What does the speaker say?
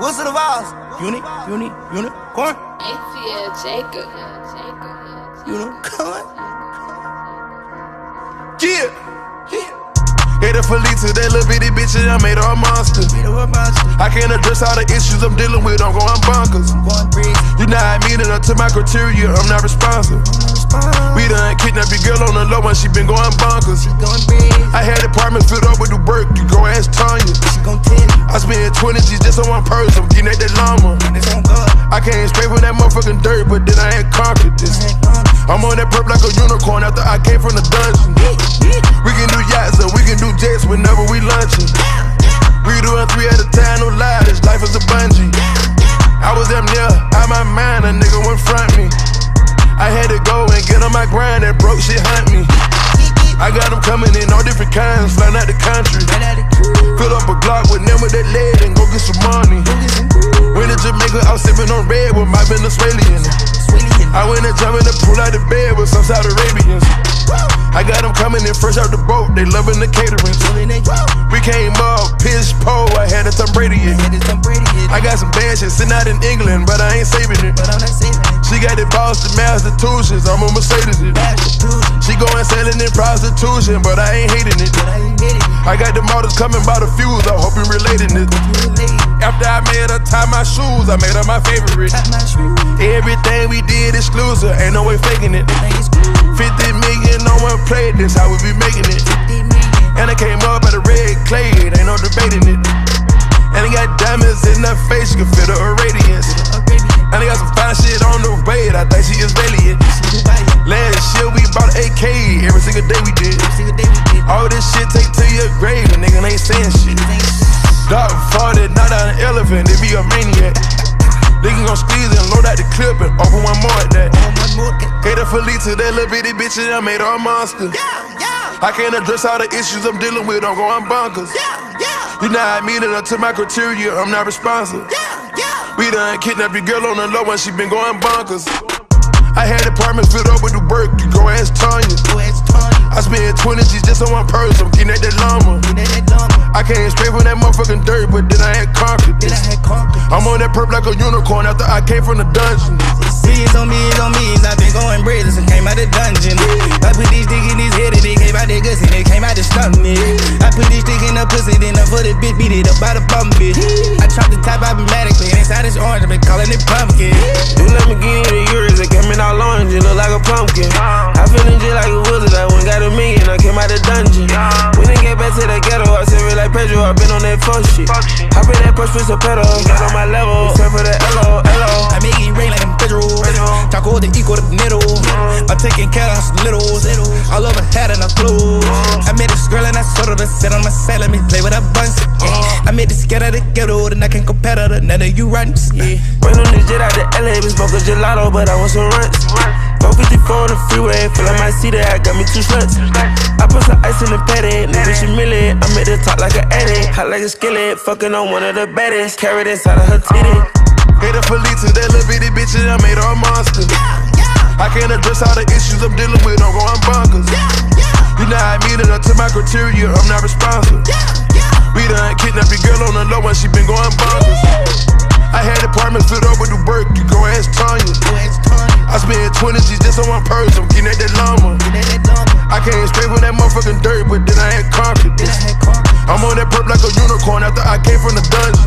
Wizard of Oz. Uni, uni, unicorn. ATL Jacob. Unicorn. Yeah. yeah. Hit a Felita, that little bitty bitch, and I made her a monster. I can't address all the issues I'm dealing with, I'm going bonkers. You not meeting up to my criteria, I'm not responsible. We done kidnapped your girl on the low and she been going bonkers. I had apartments filled up with the work, you go ask Tanya. I spent 20 G's just on one purse, I'm getting at that llama. I came straight from that motherfucking dirt, but then I had conquered this. I'm on that purp like a unicorn after I came from the dungeon. We can do yachts and we can do jets whenever we lunching. We doing three at a time, no lie, this life is a bungee. I was damn near out my mind, a nigga went front me. I had to go and get on my grind, that broke shit hunt me. I got them coming in all different kinds, flying out the country. Fill up a Glock with in the pool out the bed with some Saudi Arabians. I got them coming in fresh out the boat, they loving the catering. We came up, pitch pole, I had a Tom Brady in. I got some bad shit sitting out in England, but I ain't saving it. She got the Boston Massachusetts, I'm a Mercedes. It. She going selling in prostitution, but I ain't hating it. I got the models coming by the fuse, I hope you relating it. Tie my shoes, I made her my favorite. Everything we did exclusive, ain't no way faking it. 50 million, no one played this, how we be making it. And I came up at a red clay, ain't no debating it. And I got diamonds in her face, you can feel the radiance. And I got some fine shit on the way, I think she is valiant. Last year we bought an AK, every single day we did. All this shit take to your grave, and nigga ain't saying shit. Dog farted, not on an elephant, they be a maniac. Nigga gon' squeeze and load out the clip and open one more at that. Hate a Felita, that little bitty bitch, and I made her a monster. I can't address all the issues I'm dealing with, I'm going bonkers. You know not meeting up to my criteria, I'm not responsible. We done kidnapped your girl on the low and she been going bonkers. I had apartments filled up with the work, you go ask Tanya. I spent 20 G's just on one purse, I'm getting at that llama. I came straight from that motherfucking dirt, but then I had this. I'm on that purp like a unicorn after I came from the dungeon. Bees on bees on bees, I've been going brazen and came out the dungeon. I put these dick in his head and they came out the guts and they came out the stomach. Pussy, then I put the bitch, beat it up by the bum bitch. I chopped the top automatically, inside this orange, I've been calling it pumpkin. You let me get in the euros, it came in all orange, it look like a pumpkin. I feelin' just like a wizard, I went got a million, I came out the dungeon. We didn't get back to the ghetto, I said like Pedro, I been on that fuck shit. Hop in that push with some pedal, got on my level, except for the LO, LO. Sit on my side. Let me play with a bunch. Yeah. I made this get out of the ghetto, and I can't compare to none of you runs. Yeah. Bring on this jet out the LA, we smoke a gelato, but I want some runs. 454 on the freeway, feel like my seat that got me two sluts. I put some ice in the patty, nigga, she millie. I'm at the top like an addict, hot like a skillet, fucking on one of the baddest. Carrot inside of her titty. Hate a Felita, that little bitty bitch, and I made her a monster. I can't address all the issues I'm dealing with, I'm going bonkers. Not meeting up to my criteria, I'm not responsible. We done kidnapped your girl on the low and she been going bonkers. I had apartments filled up with the work, you go ask Tanya. I spent 20 G's just on one purse, I'm getting at that llama. I came straight from that motherfucking dirt, but then I had conquered this. I'm on that purp like a unicorn after I came from the dungeon.